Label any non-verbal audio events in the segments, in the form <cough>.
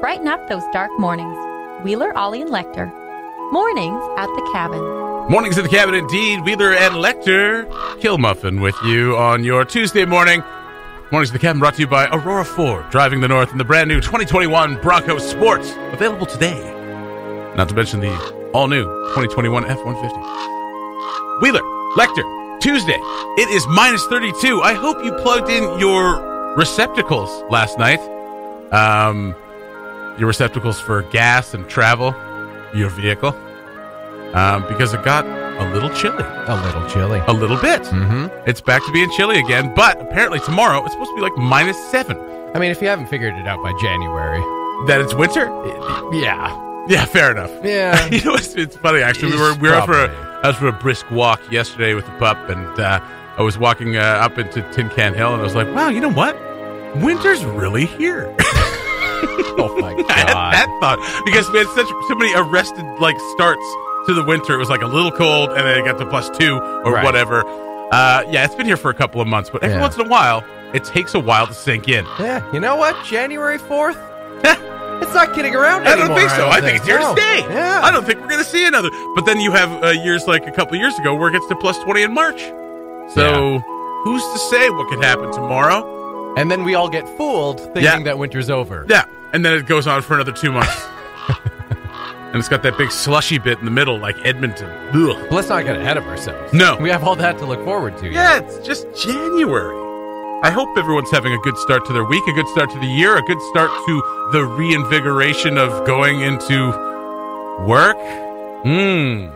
Brighten up those dark mornings. Wheeler, Ollie, and Lecter. Mornings at the cabin. Mornings at the cabin, indeed. Wheeler and Lecter. Kill Muffin with you on your Tuesday morning. Mornings at the cabin brought to you by Aurora Ford, driving the north in the brand new 2021 Bronco Sports, available today. Not to mention the all new 2021 F 150. Wheeler, Lecter, Tuesday. It is minus 32. I hope you plugged in your receptacles last night. Um, your receptacles for gas and travel, your vehicle, um, because it got a little chilly. A little chilly. A little bit. Mm-hmm. It's back to being chilly again, but apparently tomorrow it's supposed to be like minus seven. I mean, if you haven't figured it out by January, That it's winter? yeah, Yeah, fair enough. yeah. <laughs> you know, it's, it's funny actually. We were we were out for a, I was for a brisk walk yesterday with the pup, and uh, I was walking uh, up into Tin Can Hill, and I was like, "Wow, you know what? Winter's really here." <laughs> oh my god. I had that thought because we had such so many arrested like starts to the winter. It was like a little cold, and then it got to plus two or Right. whatever. Uh, yeah, it's been here for a couple of months, but every Yeah. once in a while, it takes a while to sink in. Yeah, you know what? January fourth. <laughs> it's not kidding around I don't think so. I think, it's here No. to stay. Yeah. I don't think we're going to see another. But then you have uh, years like a couple years ago where it gets to plus 20 in March. So who's to say what could happen tomorrow? And then we all get fooled thinking Yeah. that winter's over. Yeah. And then it goes on for another two months. <laughs> and it's got that big slushy bit in the middle like Edmonton. Ugh. But let's not get ahead of ourselves. No. we have all that to look forward to. Yeah, it's just January. I hope everyone's having a good start to their week, a good start to the year, a good start to the reinvigoration of going into work. Hmm.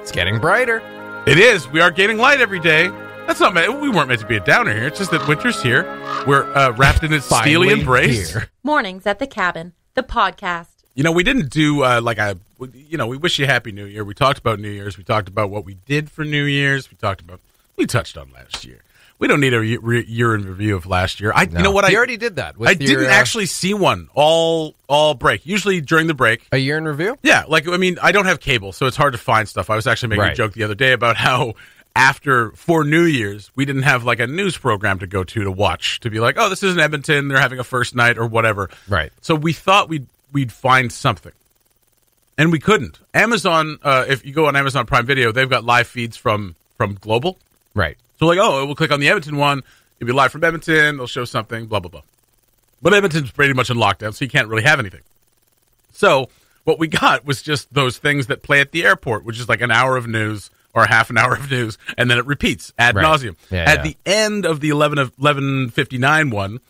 it's getting brighter. It is. We are gaining light every day. That's not. meant- We weren't meant to be a downer here. It's just that winter's here. We're uh, wrapped in its steely embrace. here. Mornings at the cabin. The podcast. You know, we didn't do uh, like a. You know, we wish you happy New Year. We talked about New Year's. We talked about what we did for New Year's. We talked about. We touched on last year. We don't need a ye- re- year in review of last year. I. You know what? You I already did that. With I your, didn't uh, actually see one all all break. Usually during the break. a year in review. Yeah, like I mean, I don't have cable, so it's hard to find stuff. I was actually making a Right. joke the other day about how after for New Year's we didn't have like a news program to go to to watch to be like, oh, this is in Edmonton, they're having a first night or whatever. Right. So we thought we'd we'd find something, and we couldn't. Amazon, uh, if you go on Amazon Prime Video, they've got live feeds from from global. Right. So like, oh, we'll click on the Edmonton one. It'll be live from Edmonton. They'll show something. Blah blah blah. But Edmonton's pretty much in lockdown, so you can't really have anything. So what we got was just those things that play at the airport, which is like an hour of news or half an hour of news, and then it repeats ad Right. nauseum. Yeah, at yeah. the end of the 11 of 1159 one,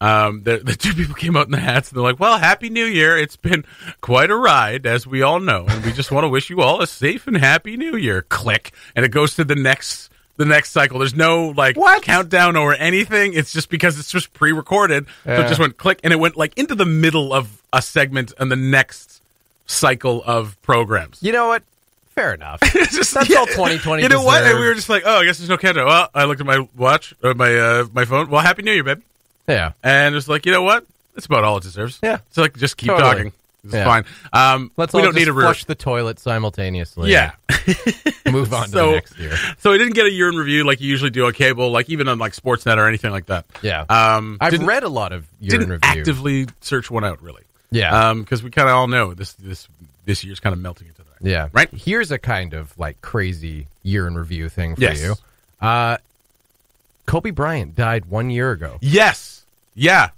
um, the, the two people came out in the hats and they're like, "Well, happy New Year! It's been quite a ride, as we all know, and we just want to wish you all a safe and happy New Year." Click, and it goes to the next the next cycle. There's no like What? countdown or anything. It's just because it's just pre-recorded, so it just went click, and it went like into the middle of a segment and the next cycle of programs. You know what? Fair enough. <laughs> It's just- That's all 2020 You know what? And we were just like, "Oh, I guess there's no countdown." Well, I looked at my watch, or my uh, my phone. Well, happy New Year, babe. yeah. And it's like, you know what? That's about all it deserves. Yeah. It's like just keep Totally. talking. It's Yeah. fine. Um, Let's we don't need re- flush the toilet simultaneously. Yeah. <laughs> Move on to So- the next year. so we didn't get a year in review like you usually do on cable, like even on like Sportsnet or anything like that. Yeah. Um, I've read a lot of year didn't in review. actively search one out really. yeah. because we kind of all know this this this year's kind of melting into that. Yeah. right? Here's a kind of like crazy year in review thing for Yes. you. Uh, Kobe Bryant died one year ago. Yes. Yeah.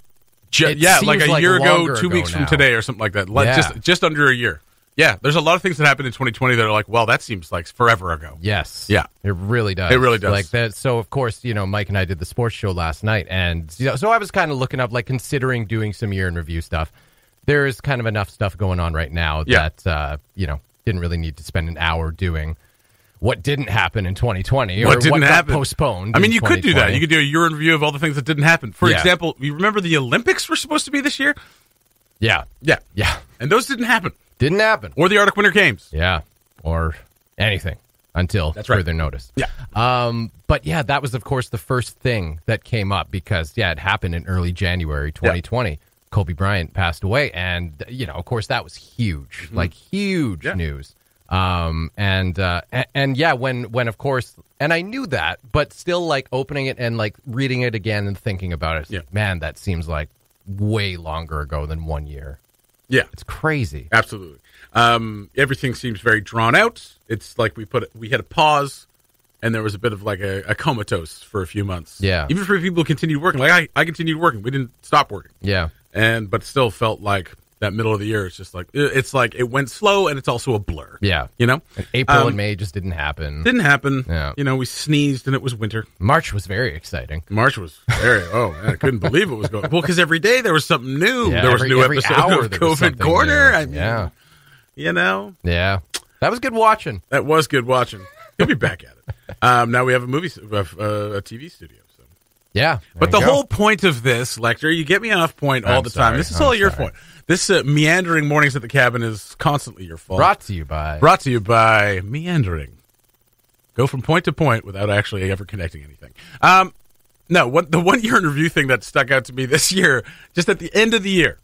It yeah, like a like year ago, two ago weeks from today, or something like that. Like Yeah. Just just under a year. Yeah, there's a lot of things that happened in 2020 that are like, well, that seems like forever ago. Yes. Yeah. It really does. It really does. Like that. So of course, you know, Mike and I did the sports show last night, and you know, so I was kind of looking up, like considering doing some year in review stuff. There is kind of enough stuff going on right now Yeah. that uh, you know didn't really need to spend an hour doing what didn't happen in 2020 or What didn't what got happen? postponed. I mean, you could do that. You could do a year in review of all the things that didn't happen. For Yeah. example, you remember the Olympics were supposed to be this year? Yeah. Yeah. Yeah. And those didn't happen. Didn't happen. Or the Arctic Winter Games. Yeah. Or anything until That's right. further notice. Yeah. Um, but yeah, that was of course the first thing that came up because yeah, it happened in early January 2020. Kobe Bryant passed away, and you know, of course, that was huge, like huge Mm-hmm. Yeah. news. Um, and, uh, and and yeah, when when of course, and I knew that, but still, like opening it and like reading it again and thinking about it, Yeah. man, that seems like way longer ago than one year. Yeah, It's crazy. absolutely. Um, everything seems very drawn out. It's like we put we had a pause, and there was a bit of like a, a comatose for a few months. Yeah. even for people who continued working. Like I, I continued working. We didn't stop working, Yeah. And but still felt like that middle of the year. It's just like it's like it went slow, and it's also a blur. Yeah. you know, April Um, and May just didn't happen. didn't happen. Yeah. You know, we sneezed and it was winter. March was very exciting. March was very. <laughs> Oh man, I couldn't believe it was going. Well, because every day there was something new. Yeah, there was every- new every episode hour of COVID Corner. new. I mean, Yeah. you know, Yeah. That was good watching. that was good watching. He'll be back at it. Um, now we have a movie, uh, a TV studio. Yeah. But the go. whole point of this, Lecter, you get me off point all I'm the time. This is I'm all your sorry. fault. This uh, meandering mornings at the cabin is constantly your fault. brought to you by Brought to you by meandering. Go from point to point without actually ever connecting anything. Um, no, what the one year in review thing that stuck out to me this year, just at the end of the year,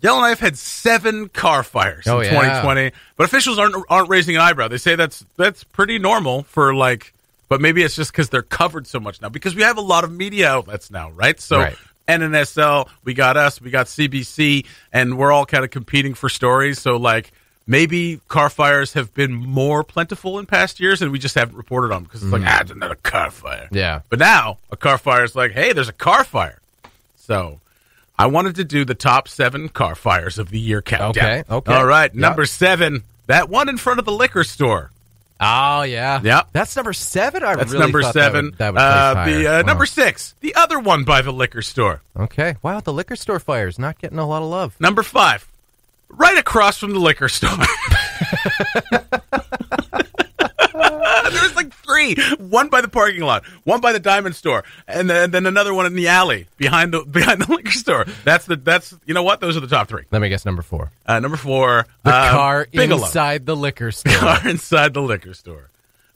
Yellowknife had seven car fires Oh, in yeah. 2020, but officials aren't aren't raising an eyebrow. They say that's that's pretty normal for like, but maybe it's just because they're covered so much now because we have a lot of media outlets now, right? So. Right. NNSL, we got us, we got CBC, and we're all kind of competing for stories. So, like, maybe car fires have been more plentiful in past years, and we just haven't reported on them because it's like, ah, it's another car fire. Yeah. But now a car fire is like, hey, there's a car fire. So I wanted to do the top seven car fires of the year countdown. Okay, okay. All right, number seven, that one in front of the liquor store. Oh yeah. Yep. That's number seven. I That's really number thought seven. That would, that would uh, the uh, Wow. number six, the other one by the liquor store. Okay. Wow, the liquor store fires not getting a lot of love. Number five, right across from the liquor store. <laughs> <laughs> There's like three. One by the parking lot, one by the diamond store, and then, then another one in the alley behind the behind the <laughs> liquor store. That's the that's you know what? Those are the top three. Let me guess number four. Uh, number four, The uh, car Bigelow. inside the liquor <laughs> store. car inside the liquor store.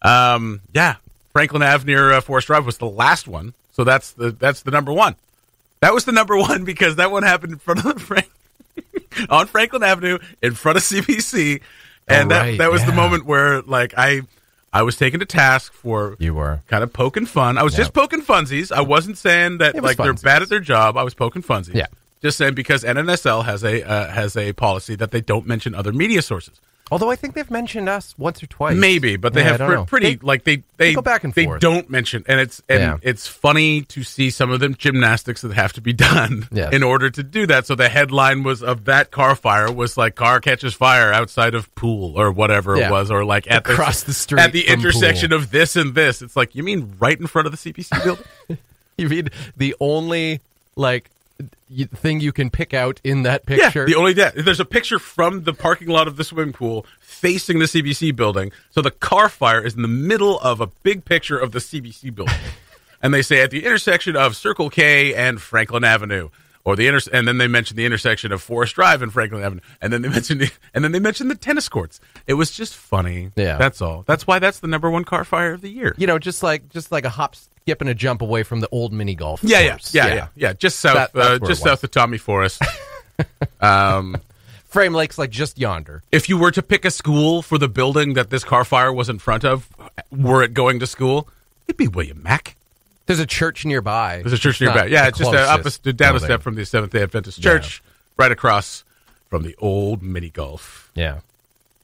Um, yeah, Franklin Ave near uh, Forest Drive was the last one, so that's the that's the number one. That was the number one because that one happened in front of the Frank on Franklin Avenue in front of CBC, and Oh, that right, that was the moment where like I I was taken to task for you were. kind of poking fun. I was just poking funsies. I wasn't saying that like they're bad at their job. I was poking funsies. Yeah. Just saying because NNSL has a uh, has a policy that they don't mention other media sources. Although I think they've mentioned us once or twice. Maybe, but they Yeah, have pre- pretty They- like they they, go back and they forth. don't mention, and it's and Yeah. it's funny to see some of them gymnastics that have to be <laughs> done Yes. in order to do that. So the headline was of that car fire was like car catches fire outside of pool or whatever Yeah. it was, or like at Across the, the street at the intersection Pool. of this and this. It's like you mean right in front of the CBC <laughs> building. You mean the only like thing you can pick out in that picture. Yeah, the only that there's a picture from the parking lot of the swimming pool facing the CBC building. So the car fire is in the middle of a big picture of the CBC building, <laughs> and they say at the intersection of Circle K and Franklin Avenue, or the inter- and then they mention the intersection of Forest Drive and Franklin Avenue, and then they <laughs> mentioned the, and then they mentioned the tennis courts. It was just funny. Yeah. that's all. That's why that's the number one car fire of the year. you know, just like just like a hop, skip, and a jump away from the old mini golf. Yeah, yeah, course. yeah, yeah, yeah. Just south, That- uh, just south of Tommy Forrest. <laughs> um. Frame Lake's like just yonder. if you were to pick a school for the building that this car fire was in front of, were it going to school, it'd be William Mack. There's a church nearby. There's a church It's nearby. Yeah, it's just uh, up a, closest st- down a step from the Seventh Day Adventist Church, right across from the old mini golf. Yeah,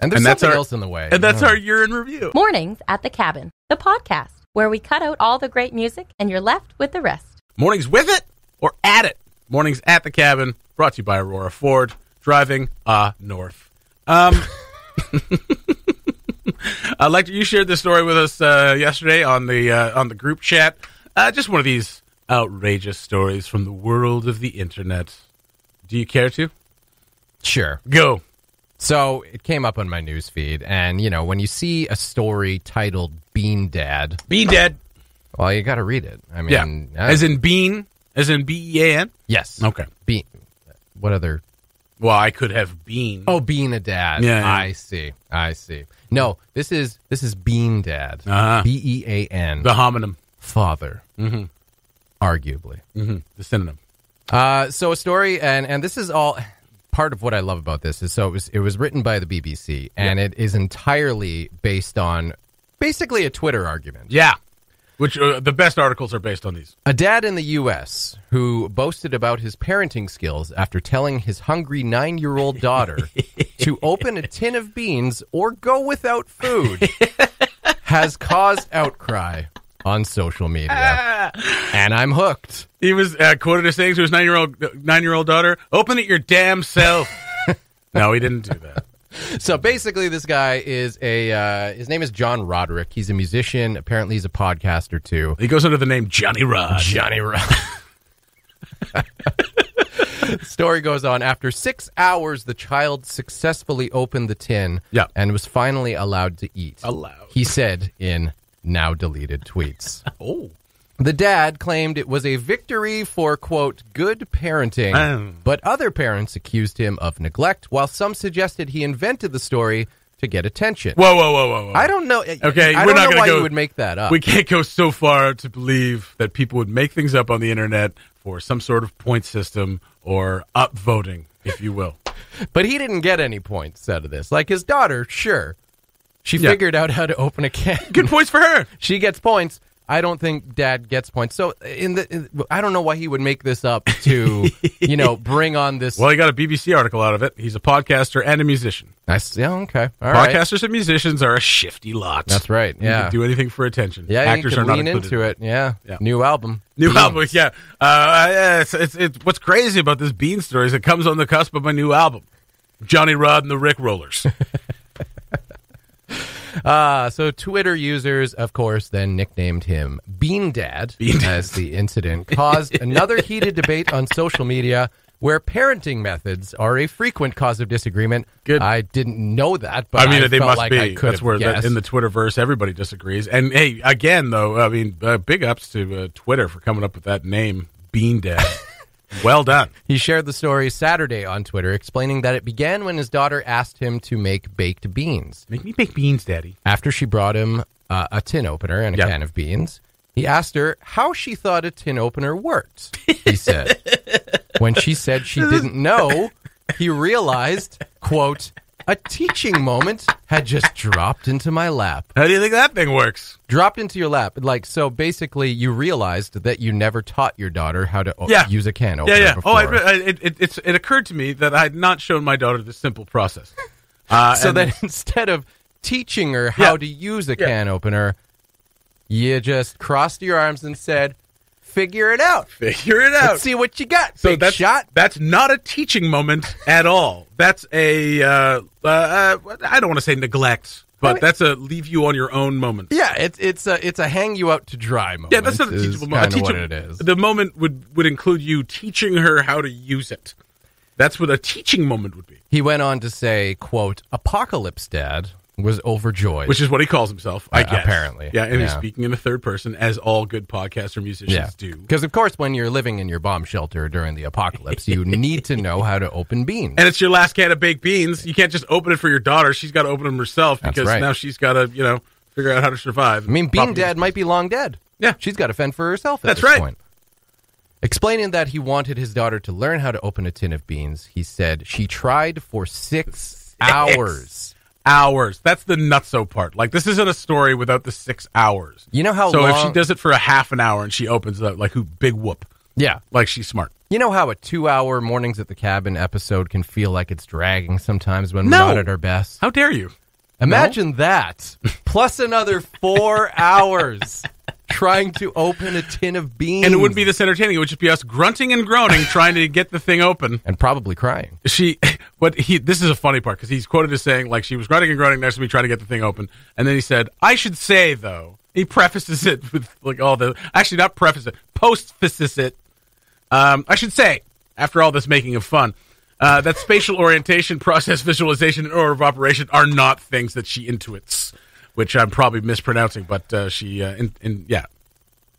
and there's And that's something our- else in the way. And that's Yeah. our year in review. Mornings at the Cabin, the podcast, where we cut out all the great music and you're left with the rest. Mornings with it or at it. Mornings at the cabin. Brought to you by Aurora Ford. Driving uh north. Um, <laughs> uh, like you shared this story with us uh, yesterday on the uh, on the group chat. Uh, just one of these outrageous stories from the world of the internet. Do you care to sure. go? So it came up on my news feed, and you know when you see a story titled "Bean Dad," Bean Dad. well, you got to read it. I Yeah, mean, uh, as in bean, as in B E A N. yes, Okay. Bean. What other? Well, I could have bean. Oh, being a dad. Yeah, yeah. I see. I see. No, this is this is Bean Dad. Uh-huh. B E A N. the homonym. father. Mhm. Arguably. hmm The synonym. Uh, so a story, and and this is all part of what I love about this is so it was it was written by the BBC, and it is entirely based on basically a Twitter argument. Yeah. Which uh, the best articles are based on these. A dad in the U.S. who boasted about his parenting skills after telling his hungry nine year old daughter to <laughs> open a tin of beans or go without food <laughs> has caused outcry on social media. <laughs> and I'm hooked. He was uh, quoted as saying to his nine year old nine year old daughter, "Open it your damn self." no, he didn't do that. <laughs> So basically, this guy is a. Uh, his name is John Roderick. He's a musician. Apparently, he's a podcaster too. He goes under the name Johnny Rod. Johnny Rod. <laughs> Story goes on. After six hours, the child successfully opened the tin Yeah. and was finally allowed to eat. Allowed. He said in now deleted tweets. <laughs> Oh, The dad claimed it was a victory for, quote, good parenting, Oh. but other parents accused him of neglect, while some suggested he invented the story to get attention. whoa, whoa, whoa, whoa, whoa! I don't know. Okay, I we're don't not know why go- you would make that up. We can't go so far to believe that people would make things up on the internet for some sort of point system or upvoting, if you will. <laughs> But he didn't get any points out of this. Like his daughter, sure. She Yeah. figured out how to open a can. Good points for her. <laughs> She gets points. I don't think dad gets points. So in the in, I don't know why he would make this up to, <laughs> you know, bring on this Well, he got a BBC article out of it. He's a podcaster and a musician. Nice. Yeah, okay. All right. Podcasters and musicians are a shifty lot. That's right. You Yeah. can do anything for attention. Yeah, actors are not included. into it. Yeah. Yeah. New album. New Beans. album, yeah. Uh, yeah, it's, it's, it's what's crazy about this Bean story is it comes on the cusp of my new album, Johnny Rod and the Rick Rollers. <laughs> Uh, so Twitter users, of course, then nicknamed him Bean Dad Bean Dad. as the incident caused another heated debate on social media where parenting methods are a frequent cause of disagreement. Good. I didn't know that, but I mean, they felt must like be. That's where guessed. in the Twitterverse everybody disagrees. And hey, again though, I mean, uh, big ups to uh, Twitter for coming up with that name, Bean Dad. Well done. He shared the story Saturday on Twitter, explaining that it began when his daughter asked him to make baked beans. Make me make beans, Daddy. After she brought him uh, a tin opener and a Yeah. can of beans, he asked her how she thought a tin opener worked. He said. <laughs> when she said she didn't know, he realized, quote, a teaching moment had just dropped into my lap. How do you think that thing works? Dropped into your lap. Like, so basically, you realized that you never taught your daughter how to o- Yeah. use a can opener Yeah, yeah. before. Oh, I, I, it, it, it's, it occurred to me that I had not shown my daughter this simple process. <laughs> Uh, so and- then instead of teaching her how Yeah. to use a Yeah. can opener, you just crossed your arms and said, "Figure it out. figure it out. Let's see what you got, So big that's shot." That's not a teaching moment at all. That's a uh, uh, I don't want to say neglect, but I mean- that's a leave you on your own moment. Yeah, it's it's a it's a hang you out to dry moment. Yeah, that's not a teachable moment. A what it is. The moment would would include you teaching her how to use it. That's what a teaching moment would be, He went on to say, "quote Apocalypse Dad was overjoyed." which is what he calls himself. I Uh, guess apparently. yeah, and he's speaking in the third person, as all good podcaster musicians yeah, do. because of course, when you're living in your bomb shelter during the apocalypse, you <laughs> need to know how to open beans. And it's your last can of baked beans. You can't just open it for your daughter. She's got to open them herself because right. now she's got to, you know, figure out how to survive. I mean, Bean Dad might be long dead. Yeah. She's got to fend for herself at That's this right. point. Explaining that he wanted his daughter to learn how to open a tin of beans, he said she tried for six hours. Hours. That's the nutso part. Like this isn't a story without the six hours. You know how so long? if she does it for a half an hour and she opens it up, like who big whoop, yeah. like she's smart. You know how a two-hour mornings at the cabin episode can feel like it's dragging sometimes when No. we're not at our best. How dare you? Imagine that <laughs> plus another four hours trying to open a tin of beans, And it wouldn't be this entertaining. It would just be us grunting and groaning trying to get the thing open. and probably crying. She, <laughs> what he, this is a funny part because he's quoted as saying like she was grunting and groaning next to me trying to get the thing open, and then he said, "I should say though." He prefaces it with like all the actually not preface it, postfaces it. Um, I should say after all this making of fun. Uh, that spatial orientation, process visualization, and order of operation are not things that she intuits, which I'm probably mispronouncing, but uh, she, uh, in, in, yeah,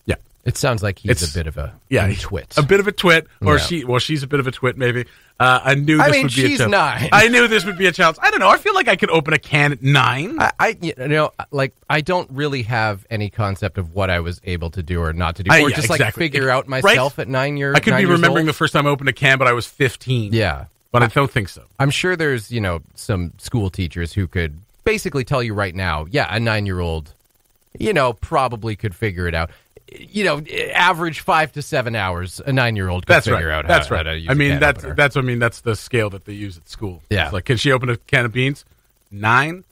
yeah, It sounds like he's It's- a bit of a yeah, a twit. a bit of a twit, or Yeah. she, well, she's a bit of a twit, maybe. Uh, I knew this I mean, would be a she's challenge. nine. I knew this would be a challenge. I don't know. I feel like I could open a can at nine. I, I you know like I don't really have any concept of what I was able to do or not to do, I- or yeah, just like figure It- out right? myself at nine years. I could be remembering old. the first time I opened a can, but I was 15. yeah. But I don't think so. I'm sure there's you know some school teachers who could basically tell you right now, yeah, a nine year old you know, probably could figure it out. You know, average five to seven hours, a nine-year-old could That's figure right. out. that's how, right. How to I mean, that's opener. that's. I mean, that's the scale that they use at school. Yeah. It's like, can she open a can of beans? Nine.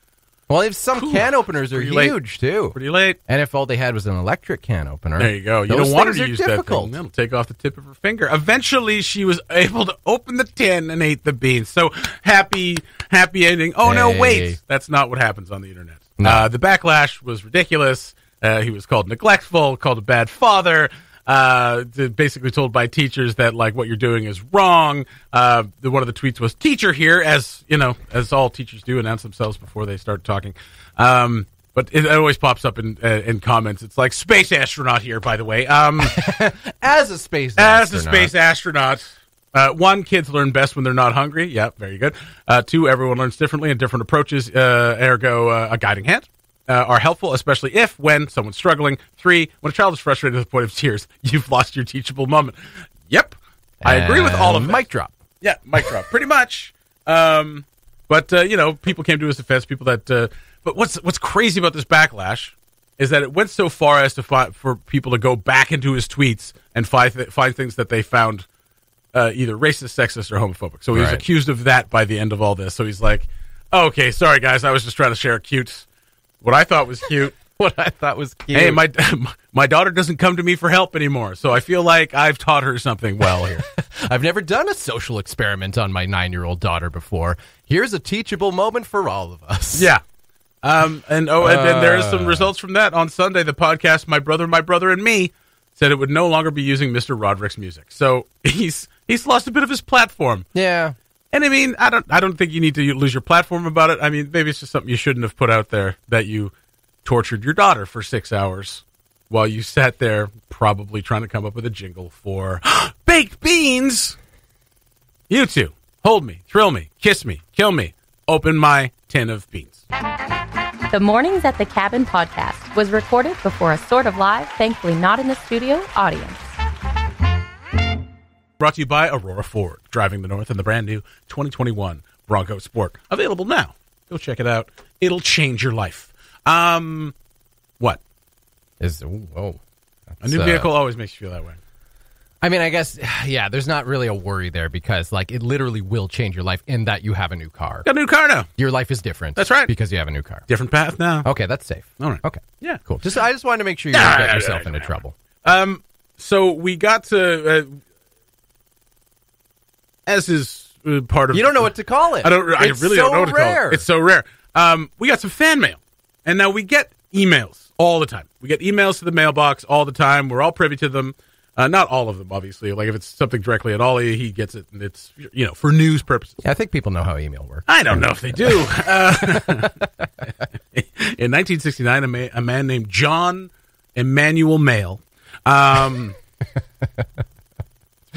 Well, if some can openers are Pretty late. huge too, Pretty late. and if all they had was an electric can opener, There you go. You don't want her to use difficult. that thing. It'll take off the tip of her finger. Eventually, she was able to open the tin and ate the beans. So happy, happy ending. Oh no, wait, that's not what happens on the internet. No. Uh, the backlash was ridiculous. Uh, he was called neglectful, called a bad father. Uh, basically told by teachers that like what you're doing is wrong. Uh, the, one of the tweets was "teacher here," as you know, as all teachers do, announce themselves before they start talking. Um, but it, always pops up in uh, in comments. It's like space astronaut here, by the way. Um, <laughs> as a space as a astronaut. space astronaut. Uh, one, kids learn best when they're not hungry. Yeah, very good. Uh, two, everyone learns differently and different approaches. Uh, ergo, uh, a guiding hand uh, are helpful, especially if when someone's struggling. Three, when a child is frustrated to the point of tears, <laughs> you've lost your teachable moment. Yep, I agree with all of that. mic drop. Yeah, mic drop, pretty much. Um, but uh, you know, people came to his defense. People that, uh, but what's what's crazy about this backlash is that it went so far as to fi- for people to go back into his tweets and find th- find things that they found uh, either racist, sexist, or homophobic. So he was Right. accused of that by the end of all this. So he's like, "Okay, sorry guys, I was just trying to share a cute, what I thought was cute." <laughs> What I thought was cute. Hey, my <laughs> my daughter doesn't come to me for help anymore, so I feel like I've taught her something well here. <laughs> I've never done a social experiment on my nine-year-old daughter before. Here's a teachable moment for all of us. Yeah. Um, and oh, and then there is Uh. some results from that on Sunday. The podcast, My Brother, My Brother, and Me, said it would no longer be using Mr. Roderick's music. So he's he's lost a bit of his platform. Yeah. And I mean, I don't I don't think you need to lose your platform about it. I mean, maybe it's just something you shouldn't have put out there that you tortured your daughter for six hours while you sat there probably trying to come up with a jingle for <gasps> baked beans. You two, hold me, thrill me, kiss me, kill me, open my tin of beans. The Mornings at the Cabin podcast was recorded before a sort of live, thankfully not in the studio, audience. Brought to you by Aurora Ford, driving the north in the brand new 2021 Bronco Sport. Available now. Go check it out. It'll change your life. Um, what? Is ooh, whoa. A new uh, vehicle always makes you feel that way. I mean, I guess <sighs> yeah. There's not really a worry there because like it literally will change your life in that you have a new car. Got a new car now. Your life is different. That's right. because you have a new car. Different path now. Okay, that's safe. All right. Okay. Yeah. Cool. Just I just wanted to make sure you didn't get yourself into trouble. Um, so we got to, uh, as is uh, part of. You don't know what to call it. I don't. I It's really so don't know what to rare. call it. It's so rare. Um, we got some fan mail, and now we get emails all the time. We get emails to the mailbox all the time. We're all privy to them. Uh, not all of them, obviously. Like if it's something directly at Ollie, he gets it, and it's you know for news purposes. Yeah, I think people know how email works. I don't know if they do. Uh, <laughs> in 1969, a, ma- a man named John Emmanuel Mail. Um, <laughs>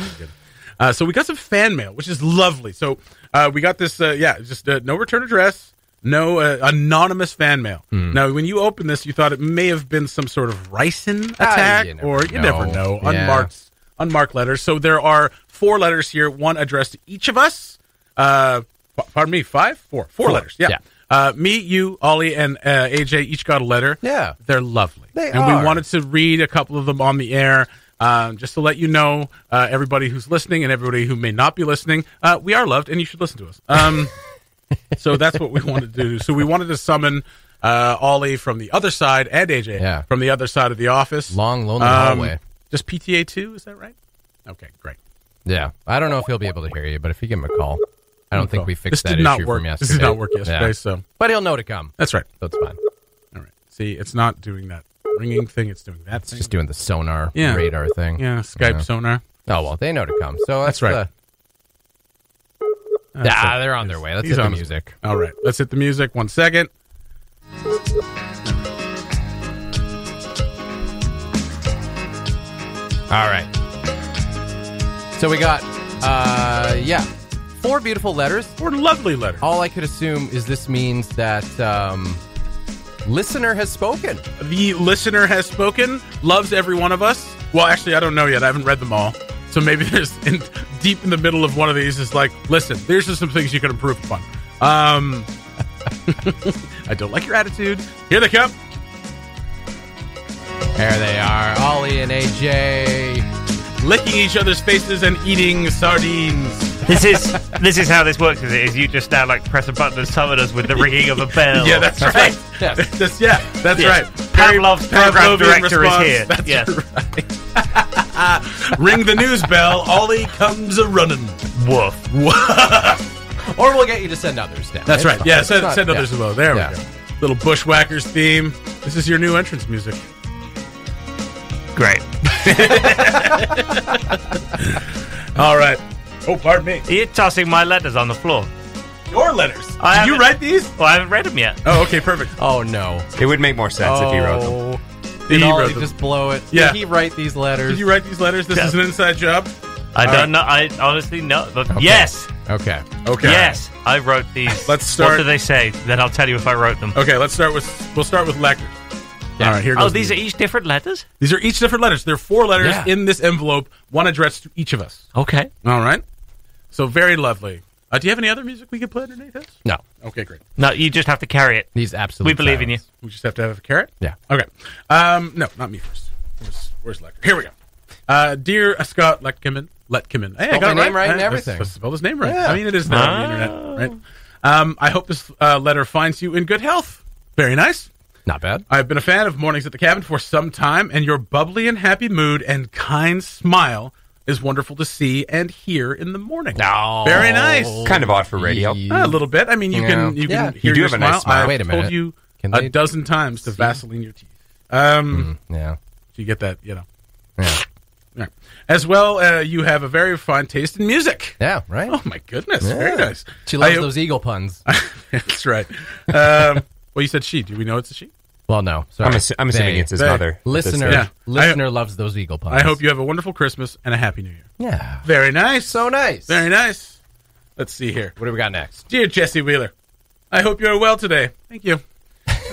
uh, so we got some fan mail, which is lovely. So uh, we got this, uh, yeah, just uh, no return address, no uh, anonymous fan mail. Now, when you open this, you thought it may have been some sort of ricin attack, you or you never know. know, Yeah. unmarked, unmarked letters. So there are four letters here, one addressed to each of us. Uh, pardon me, five, four, four Four, letters. Yeah. yeah. Uh, me, you, Ollie, and uh, AJ each got a letter. Yeah. They're lovely. They and are. we wanted to read a couple of them on the air. Um, just to let you know, uh, everybody who's listening and everybody who may not be listening, uh, we are loved and you should listen to us. Um, <laughs> so that's what we wanted to do. So we wanted to summon uh, Ollie from the other side and AJ Yeah. from the other side of the office. Long, lonely Um, hallway. Just PTA two, is that right? Okay, great. Yeah, I don't know if he'll be able to hear you, but if you give him a call, I don't think we fixed this that did not issue work. from yesterday. This did not work yesterday, Yeah. so but he'll know to come. that's right. So it's fine. All right. See, it's not doing that ringing thing. It's doing that It's thing. just doing the sonar Yeah. radar thing. yeah, Skype Yeah. sonar. Oh well, they know to come. So That's that's, right. uh, That's yeah, it. they're on their way. Let's He's hit the on his music. All right, let's hit the music. One second. All right. So we got, uh, yeah, four beautiful letters. Four lovely letters. All I could assume is this means that um, listener has spoken. The listener has spoken, loves every one of us. Well, actually, I don't know yet. I haven't read them all. So maybe <laughs> there's in, deep in the middle of one of these is like, listen, there's just some things you can improve upon. Um, <laughs> I don't like your attitude. Here they come. There they are, Ollie and AJ. licking each other's faces and eating sardines. This is this is how this works. Is it? Is you just now like press a button and summon us with the ringing of a bell? Yeah, that's, right. <laughs> Yes. That's- yeah, that's Yes. right. Very Pavlov's program Pavlovian director is here. That's Yes. right. <laughs> Ring the news bell. Ollie comes a running. Woof. Or we'll get you to send others down. That's right. fine. Yeah, send, not- send others yeah. as well. There Yeah. we go. Little Bushwhackers theme. This is your new entrance music. Great. <laughs> All right. Oh, pardon me. You're tossing my letters on the floor. Your letters. I Did you haven't- write these? Well, I haven't read them yet. Oh, okay, perfect. Oh no. It would make more sense if he wrote them. Oh. He Did wrote Ollie them. just blow it? Yeah. Did he write these letters? Did you write these letters? This Yeah. is an inside job. I All don't know. I honestly know. But Yes. Okay. Okay. Yes. I wrote these. <laughs> Let's start- What do they say? Then I'll tell you if I wrote them. Okay, let's start with. We'll start with Lecter. Yeah. All right, here oh, goes. Oh, these the- are each different letters. these are each different letters. There are four letters Yeah. in this envelope, one addressed to each of us. Okay. All right. So very lovely. Uh, do you have any other music we could play underneath this? No. Okay, great. No, you just have to carry it. He's absolutely. We believe in you. We just have to have a carrot. Yeah. Okay. Um, no, not me first. Where's, where's Lecter? Here we go. Uh, dear Scott Letkiman. Letkiman. Hey, I Spelled got my it name right and I- I everything. spelled his name right. Yeah. I mean, it is there on the internet, right? Um, I hope this uh, letter finds you in good health. Very nice. Not bad. I've been a fan of Mornings at the Cabin for some time, and your bubbly and happy mood and kind smile is wonderful to see and hear in the morning. No. Very nice. Kind of odd for radio. A little bit. I mean, you can Yeah. you can hear You do your have a nice smile. I've Wait a told you Can a they dozen times to Vaseline your teeth. Um, Yeah. so you get that, you know. Yeah. Yeah. As well, uh, you have a very fine taste in music. Yeah. Right. Oh my goodness, Yeah. very nice. She loves I- those eagle puns. <laughs> That's right. Um, <laughs> well, you said she. Do we know it's a she? Well, no. Sorry. I'm, assu- I'm assuming They- it's his they- mother. at this Listener, stage. Yeah. listener loves those eagle puns. I hope you have a wonderful Christmas and a happy New Year. Yeah. Very nice. So nice. Very nice. Let's see here. What do we got next? Dear Jesse Wheeler, I hope you are well today. Thank you.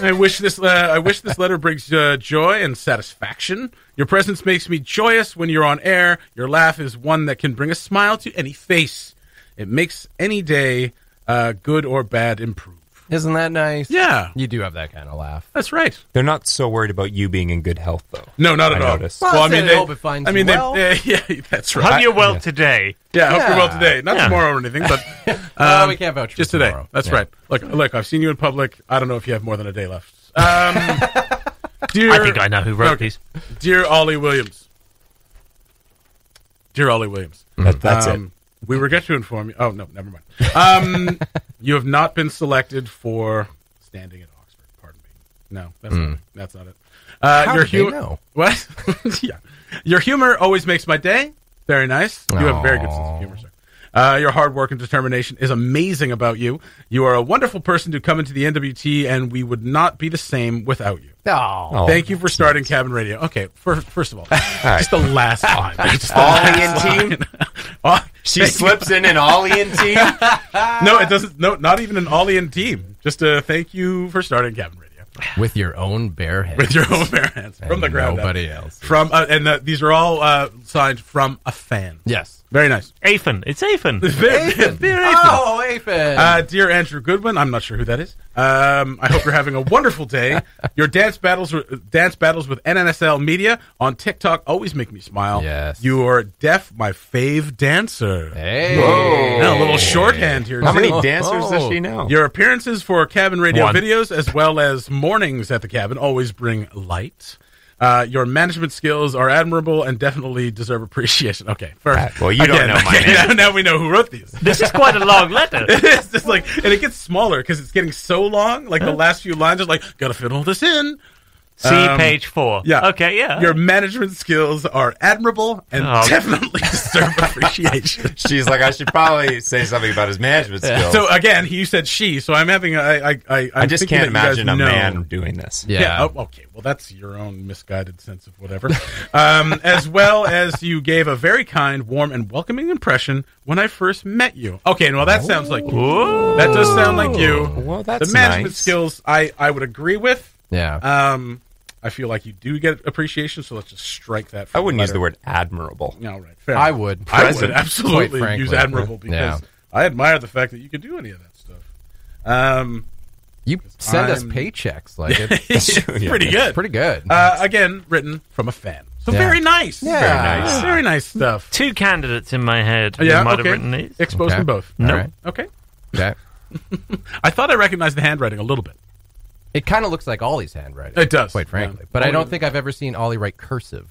I wish this uh, I wish this letter brings uh, joy and satisfaction. Your presence makes me joyous when you're on air. Your laugh is one that can bring a smile to any face. It makes any day, uh, good or bad, improve. Isn't that nice? Yeah, You do have that kind of laugh. that's right. They're not so worried about you being in good health, though. No, not at I all. noticed. Well, I mean, they they, hope it finds I mean, you they, well. <laughs> uh, yeah, that's right. Hope you're well yeah. today. Yeah, I hope you're well Yeah. today. Not Yeah. tomorrow or anything, but <laughs> Well, um, we can't vouch for just today. tomorrow. That's Yeah. right. Look, look, I've seen you in public. I don't know if you have more than a day left. Um, <laughs> dear, I think I know who wrote Okay. these. Dear Ollie Williams. Dear Ollie Williams. That, that's um, We regret to inform you. Oh, no, never mind. Um, <laughs> you have not been selected for standing at Oxford. Pardon me. No, that's, not, that's not it. Uh, How your did they hu- know? What? <laughs> yeah. Your humor always makes my day. Very nice. You have a very good sense of humor, sir. Uh, your hard work and determination is amazing about you. You are a wonderful person to come into the NWT, and we would not be the same without you. Oh. Thank you for starting Cabin Radio. Okay, first, first of all, <laughs> just the last <laughs> line. Just the Ollie last and team? Oh, She thank you. slips in an Ollie and team. <laughs> No, it doesn't. No, not even an Ollie and team. Just a thank you for starting Cabin Radio With your own bare hands. with your own bare hands from the And ground up. Nobody else. From uh, and uh, these are all uh, signed from a fan. Yes. Very nice. Aphan. It's Aphan. Very, very nice. Oh, Aphan. Uh, dear Andrew Goodwin, I'm not sure who that is. Um, I hope you're having a wonderful day. <laughs> Your dance battles, dance battles with NNSL Media on TikTok always make me smile. Yes. you're deaf, my fave dancer. hey. Now, a little shorthand here. How too. many dancers does Oh. she know? Your appearances for cabin radio One. videos as well as mornings at the cabin always bring light. Uh, your management skills are admirable and definitely deserve appreciation. Okay, first, well, you don't know my okay, <laughs> name. now, now we know who wrote these. This is quite a long <laughs> letter. it's just like, and it gets smaller because it's getting so long. Like the last few lines are like, gotta fit all this in. See Um, page four. Yeah. Okay, yeah. Your management skills are admirable and Oh. definitely <laughs> deserve <laughs> appreciation. She's like, I should probably say something about his management skills. So again, you said she, so I'm having. I I I, I'm I just can't that you guys imagine a know. man doing this. Yeah. Yeah. oh, okay. Well, that's your own misguided sense of whatever. <laughs> um, as well as you gave a very kind, warm, and welcoming impression when I first met you. Okay. Well, that sounds like you. Whoa. That does sound like you. Well, that's the management nice. skills. I I would agree with. Yeah. Um, I feel like you do get appreciation, so let's just strike that. From I wouldn't use the word admirable. No, right. Fair I would. I would absolutely quite use admirable because Yeah. I admire the fact that you could do any of that stuff. Um, You You send us I'm- paychecks, like <laughs> it, it's <laughs> pretty good. pretty good. Uh, again, written from a fan. So Yeah. very nice. Yeah. Very nice. Very nice stuff. Two candidates in my head who might okay. have written these. Expose Okay. them both. All No. right. Okay. Okay. <laughs> I thought I recognized the handwriting a little bit. It kind of looks like Ollie's handwriting. It does, quite frankly. yeah. But I don't think I've ever seen Ollie write cursive.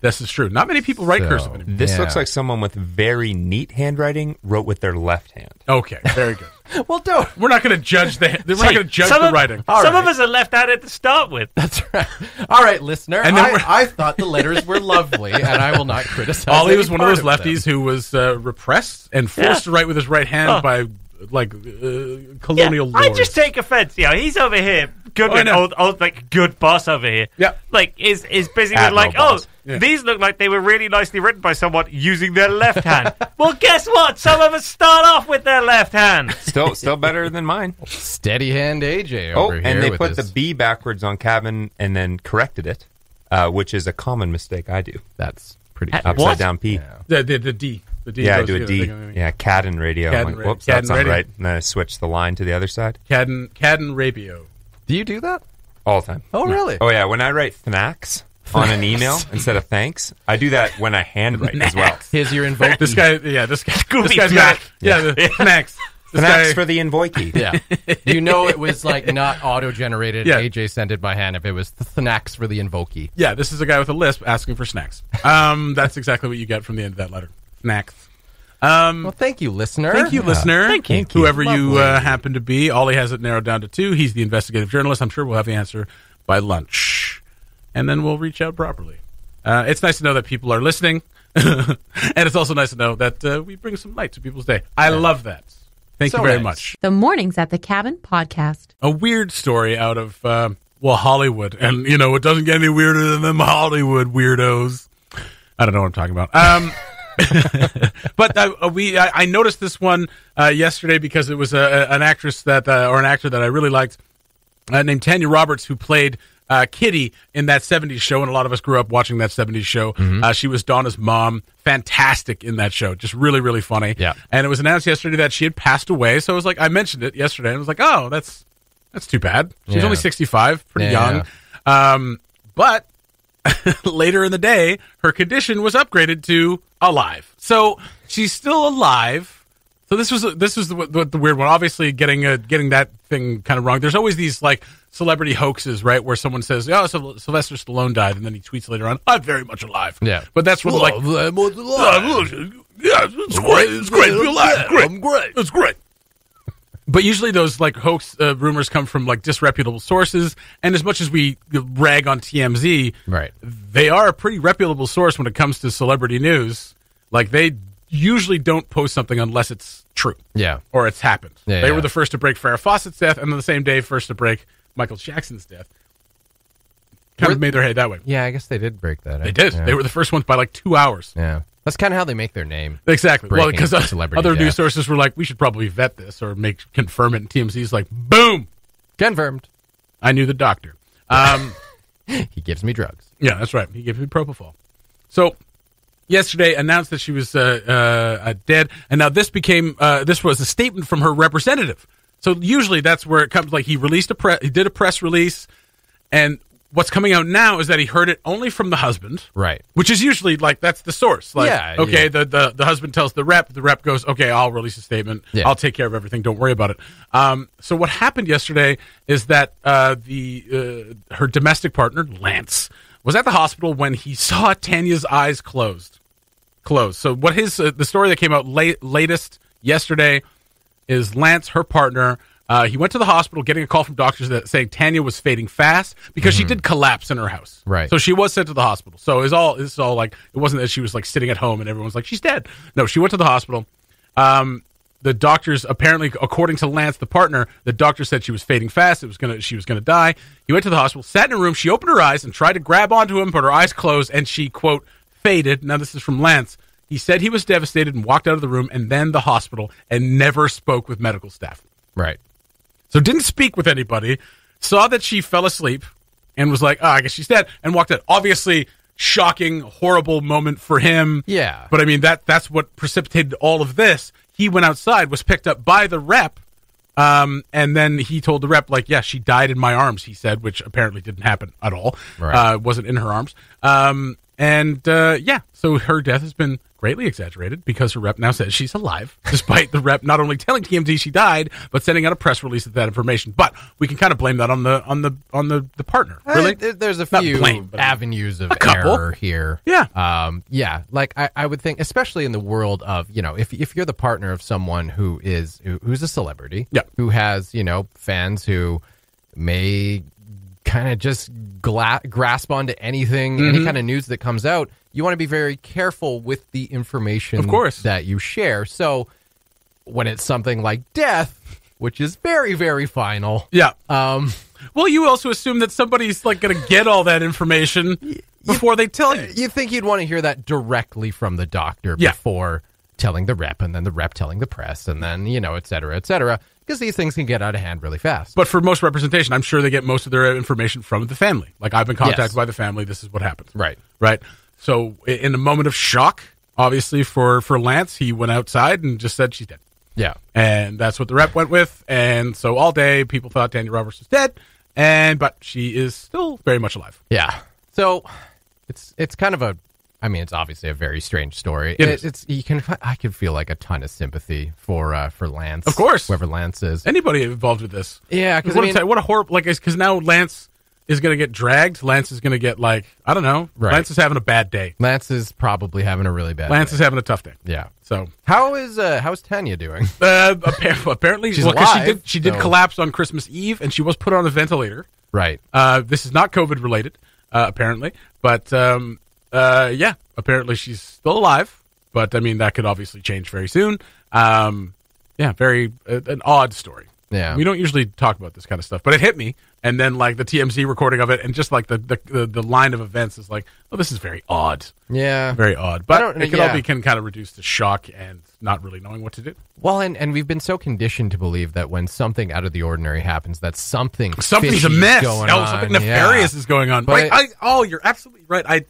This is true. Not many people write So- cursive anymore. This Yeah. looks like someone with very neat handwriting wrote with their left hand. Okay, very good. <laughs> Well, don't. We're not going to judge the. We're not going to judge some the of, writing. Some right. of us are left-handed to start with. <laughs> That's right. All right, listener. And then we're- I, I thought the letters were lovely, and I will not <laughs> criticize. Ollie any was one of part those lefties who was uh, repressed and forced Yeah. to write with his right hand Oh. by like uh, Yeah, colonial I lords. just take offense. Yeah, he's over here, good, Oh, I know. old, old, like good boss over here. Yeah. like is is basically Admiral like, boss. oh, Yeah. these look like they were really nicely written by someone using their left hand. <laughs> well, guess what? Some of us start off with their left hand. Still, still better than mine. steady hand AJ Oh, over here. and they with put his- the B backwards on cabin and then corrected it, uh, which is a common mistake I do. That's pretty. Upside What? down P. Yeah. the, the, the D. The D Yeah, I goes do a together. D. Yeah, CAD and radio. CAD I'm and like, ra- whoops, CAD that's and not radio. right. And then I switch the line to the other side Cadden, Cadden Rabio. Do you do that? all the time. Oh, really? Oh yeah, when I write thanks on an email instead of thanks, I do that when I handwrite as well. Here's your invoke. This guy, yeah, this guy, this Scooby guy's got, Snack. yeah, the snacks. <laughs> This Thanks guy, for the invoikey. Yeah. <laughs> You know it was like not auto generated. Yeah. AJ sent it by hand if it was the snacks for the invokey. yeah, this is a guy with a lisp asking for snacks. Um, that's exactly what you get from the end of that letter. Snacks. Um, Well, thank you, listener. Thank you, Yeah. listener. Thank you. Whoever you uh, happen to be. Ollie has it narrowed down to two. He's the investigative journalist. I'm sure we'll have the answer by lunch. And then we'll reach out properly. Uh, it's nice to know that people are listening. <laughs> and it's also nice to know that uh, we bring some light to people's day. I love that. Thank So you very nice. much. The Mornings at the Cabin podcast. A weird story out of, uh, well, Hollywood. And, you know, it doesn't get any weirder than them Hollywood weirdos. I don't know what I'm talking about. Um, <laughs> <laughs> but uh, we, I, I noticed this one uh, yesterday because it was a, an actress that, uh, or an actor that I really liked, uh, named Tanya Roberts, who played uh, Kitty in that '70s show, and a lot of us grew up watching that '70s show. Uh, she was Donna's mom, fantastic in that show, just really, really funny. Yeah. And it was announced yesterday that she had passed away. So I was like, I mentioned it yesterday, and I was like, oh, that's that's too bad. She's Yeah. only 65, pretty Yeah. young. Um, but <laughs> later in the day, her condition was upgraded to alive. So she's still alive. So this was this was the, the, the weird one. Obviously, getting uh, getting that thing kind of wrong. There's always these like celebrity hoaxes, right, where someone says, "Oh, Syl- Sylvester Stallone died," and then he tweets later on, "I'm very much alive." Yeah. but that's what like. Yeah, it's great. It's great. be alive. Great. I'm great. It's great. But usually those like hoax uh, rumors come from like disreputable sources, and as much as we rag on TMZ, Right. they are a pretty reputable source when it comes to celebrity news. Like they usually don't post something unless it's true Yeah. or it's happened. Yeah, they yeah. were the first to break Farrah Fawcett's death, and then the same day first to break Michael Jackson's death. Kind Were- of made their head that way. Yeah, I guess they did break that. They did. Yeah. They were the first ones by like two hours. Yeah. That's kind of how they make their name. Exactly. well, because celebrity other news sources were like, we should probably vet this or make confirm it. And TMZ's like, boom, Confirmed. I knew the doctor. Um, <laughs> He gives me drugs. Yeah, that's right. He gave me propofol. So yesterday announced that she was uh, uh, uh, dead, and now this became uh, this was a statement from her representative. So usually that's where it comes. Like he released a press, he did a press release, and what's coming out now is that he heard it only from the husband, Right. Which is usually like that's the source. Like, Yeah, okay, yeah. The, the the husband tells the rep, the rep goes, okay, I'll release a statement. Yeah. I'll take care of everything. Don't worry about it. Um, so what happened yesterday is that uh, the uh, her domestic partner Lance was at the hospital when he saw Tanya's eyes closed. Closed. So what his uh, the story that came out late, latest yesterday is Lance, her partner. Uh, he went to the hospital getting a call from doctors that saying Tanya was fading fast because she did collapse in her house. Right. So she was sent to the hospital. So it's all this is all like it wasn't that she was like sitting at home and everyone's like she's dead. No, she went to the hospital. Um, the doctors apparently, according to Lance, the partner, the doctor said she was fading fast. It was gonna she was gonna die. He went to the hospital, sat in a room. She opened her eyes and tried to grab onto him, but her eyes closed, and she quote faded. Now this is from Lance. He said he was devastated and walked out of the room and then the hospital and never spoke with medical staff. Right. So didn't speak with anybody. Saw that she fell asleep and was like, "Oh, I guess she's dead," and walked out. Obviously, shocking, horrible moment for him. Yeah. But I mean that that's what precipitated all of this. He went outside, was picked up by the rep, Um, and then he told the rep, like, yeah, she died in my arms, he said, which apparently didn't happen at all. Right. Uh, wasn't in her arms. Um, and uh, yeah, so her death has been greatly exaggerated because her rep now says she's alive, <laughs> despite the rep not only telling TMZ she died, but sending out a press release with that information. But we can kind of blame that on the on the on the, the partner. Really? There- there's a few blame, avenues of error here. Yeah. Um, yeah. Like I, I would think, especially in the world of, you know, if, if you're the partner of someone who is, who, who's a celebrity, Yeah. who has, you know, fans who may kind of just gla- grasp onto anything, Mm-hmm. any kind of news that comes out, you want to be very careful with the information Of course. that you share. So when it's something like death, which is very, very final, yeah. um, Well, you also assume that somebody's like going to get all that information <laughs> before they tell you. you think you'd want to hear that directly from the doctor Yeah. before telling the rep and then the rep telling the press and then you know et cetera et cetera because these things can get out of hand really fast But for most representation, I'm sure they get most of their information from the family. Like I've been contacted Yes. by the family. This is what happened. right Right. So in a moment of shock, obviously for for Lance, he went outside and just said she's dead, yeah and that's what the rep went with. And so all day, people thought Tanya Roberts was dead, and but she is still very much alive. yeah so it's it's kind of a I mean, it's obviously a very strange story. It is. It's you can I can feel like a ton of sympathy for uh, for Lance, Of course. whoever Lance is. Anybody involved with this? Yeah, because what, I a mean, what a horrible like because now Lance is going to get dragged. Lance is going to get like I don't know. Right. Lance is having a bad day. Lance is probably having a really bad. Lance day. is having a tough day. yeah. So How is uh, how's Tanya doing? <laughs> uh, apparently, She's well, 'cause she alive, did she did so- collapse on Christmas Eve, and she was put on a ventilator. right. Uh, this is not COVID related, uh, apparently, but um, uh, yeah, apparently she's still alive. But I mean, that could obviously change very soon. Um, yeah, very uh, an odd story. Yeah. we don't usually talk about this kind of stuff, but it hit me, and then like the TMZ recording of it, and just like the the, the, the line of events is like, oh, this is very odd, Yeah. very odd. But it can all be can kind of reduced to shock and not really knowing what to do. Well, and, and we've been so conditioned to believe that when something out of the ordinary happens, that something something's amiss. going oh, on. something Yeah. nefarious is going on. But right? I, oh, you're absolutely right. I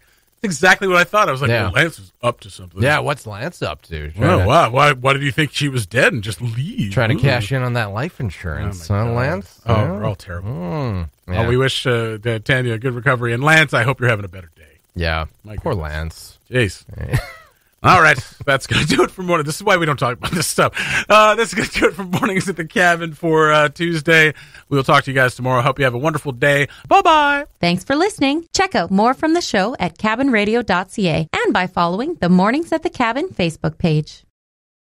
exactly what I thought. I was like, Yeah. well, Lance is up to something. Yeah, what's Lance up to? Trying, Well, to, wow. Why, why did you think she was dead and just leave? trying to Ooh. cash in on that life Oh, insurance, my huh, Lance? Oh, Yeah. we're all terrible. Mm, yeah. we wish uh, Tanya a good recovery. And Lance, I hope you're having a better day. yeah. My Poor. Lance. Jeez. <laughs> All right, that's going to do it for morning. This is why we don't talk about this stuff. Uh, this is going to do it for mornings at the cabin for uh, Tuesday. We will talk to you guys tomorrow. Hope you have a wonderful day. Bye bye. Thanks for listening. Check out more from the show at cabinradio.ca and by following the Mornings at the Cabin Facebook page.